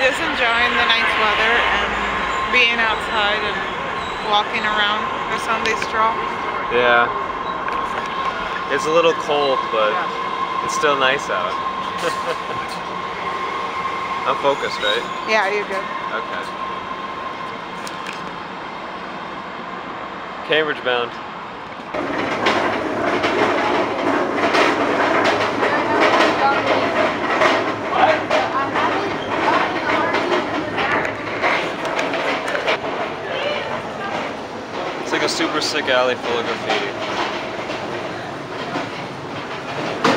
Just enjoying the nice weather and being outside and walking around for Sunday stroll. Yeah. It's a little cold, but it's still nice out. I'm focused, right? Yeah, you're good. Okay. Cambridge bound. It's like a super sick alley full of graffiti.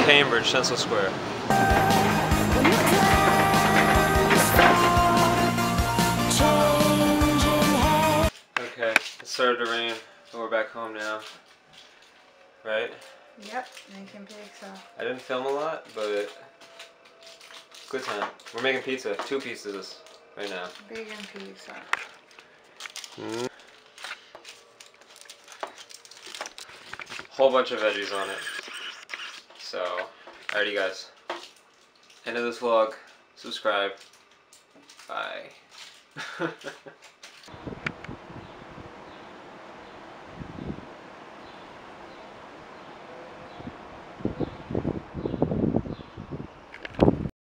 Cambridge, Central Square. Okay, it started to rain, but we're back home now. Right? Yep, making pizza. I didn't film a lot, but good time. We're making pizza, two pieces right now. Vegan pizza. Mm. Whole bunch of veggies on it. So, alrighty guys. End of this vlog. Subscribe. Bye.